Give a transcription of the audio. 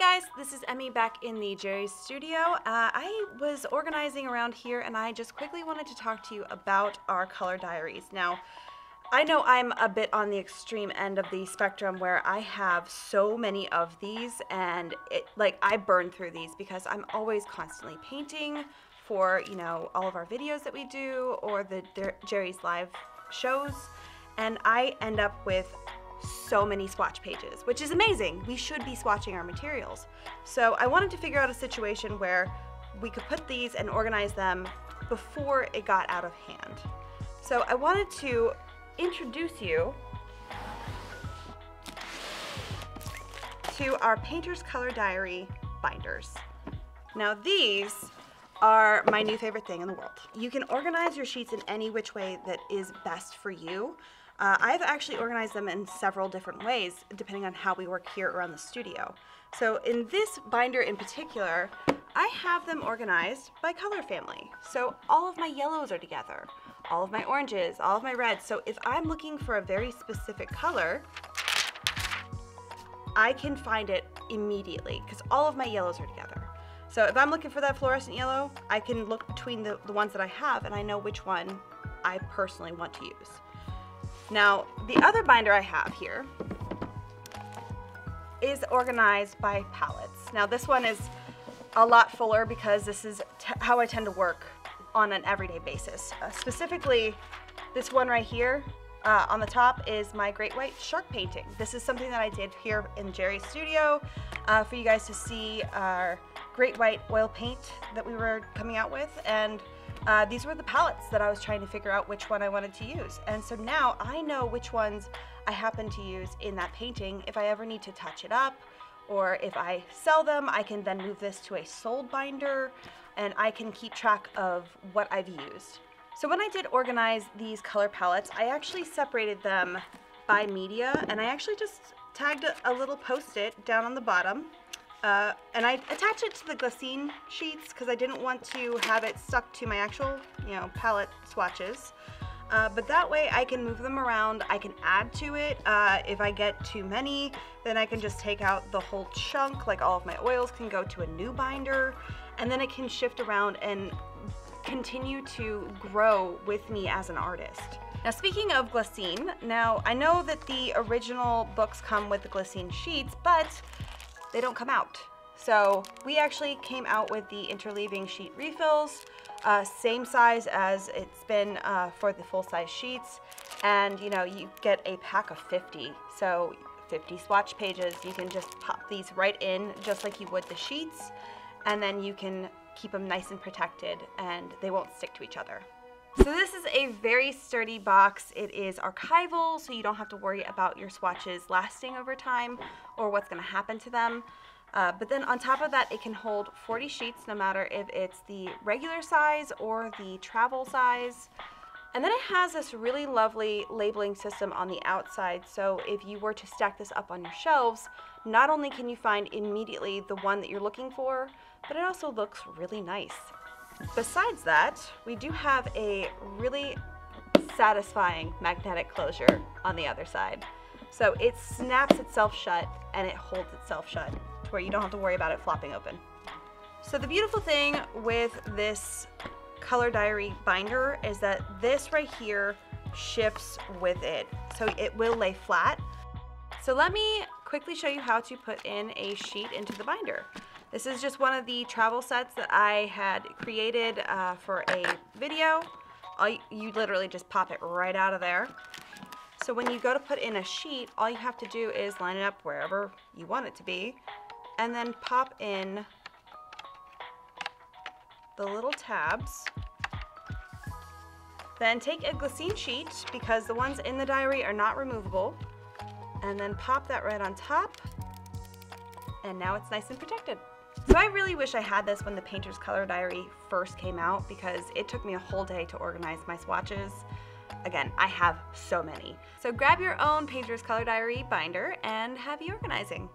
guys, this is Emmy back in the Jerry's studio. Uh, I was organizing around here and I just quickly wanted to talk to you about our color diaries. Now, I know I'm a bit on the extreme end of the spectrum where I have so many of these and it like I burn through these because I'm always constantly painting for, you know, all of our videos that we do or the Jerry's live shows and I end up with so many swatch pages, which is amazing. We should be swatching our materials. So I wanted to figure out a situation where we could put these and organize them before it got out of hand. So I wanted to introduce you to our Painter's Color Diary binders. Now these are my new favorite thing in the world. You can organize your sheets in any which way that is best for you. Uh, I've actually organized them in several different ways depending on how we work here around the studio. So in this binder in particular, I have them organized by color family. So all of my yellows are together, all of my oranges, all of my reds. So if I'm looking for a very specific color, I can find it immediately because all of my yellows are together. So if I'm looking for that fluorescent yellow, I can look between the, the ones that I have and I know which one I personally want to use. Now, the other binder I have here is organized by palettes. Now this one is a lot fuller because this is how I tend to work on an everyday basis. Uh, specifically, this one right here uh, on the top is my great white shark painting. This is something that I did here in Jerry's studio uh, for you guys to see our great white oil paint that we were coming out with. And uh, these were the palettes that I was trying to figure out which one I wanted to use. And so now I know which ones I happen to use in that painting if I ever need to touch it up or if I sell them, I can then move this to a sold binder and I can keep track of what I've used. So when I did organize these color palettes, I actually separated them by media and I actually just tagged a, little post-it down on the bottom uh, and I attach it to the Glassine sheets because I didn't want to have it stuck to my actual, you know, palette swatches. Uh, but that way I can move them around, I can add to it. Uh, if I get too many, then I can just take out the whole chunk, like all of my oils can go to a new binder, and then it can shift around and continue to grow with me as an artist. Now speaking of Glassine, now I know that the original books come with the Glassine sheets, but they don't come out. So we actually came out with the interleaving sheet refills, uh, same size as it's been uh, for the full-size sheets, and you know you get a pack of 50. So 50 swatch pages, you can just pop these right in just like you would the sheets, and then you can keep them nice and protected and they won't stick to each other. So this is a very sturdy box. It is archival, so you don't have to worry about your swatches lasting over time or what's gonna happen to them. Uh, but then on top of that, it can hold 40 sheets no matter if it's the regular size or the travel size. And then it has this really lovely labeling system on the outside. So if you were to stack this up on your shelves, not only can you find immediately the one that you're looking for, but it also looks really nice. Besides that, we do have a really satisfying magnetic closure on the other side. So it snaps itself shut and it holds itself shut to where you don't have to worry about it flopping open. So the beautiful thing with this color diary binder is that this right here shifts with it. So it will lay flat. So let me quickly show you how to put in a sheet into the binder. This is just one of the travel sets that I had created uh, for a video. All you, literally just pop it right out of there. So when you go to put in a sheet, all you have to do is line it up wherever you want it to be, and then pop in the little tabs. Then take a Glassine sheet, because the ones in the diary are not removable, and then pop that right on top, and now it's nice and protected. So I really wish I had this when the Painter's Color Diary first came out because it took me a whole day to organize my swatches. Again, I have so many. So grab your own Painter's Color Diary binder and happy organizing.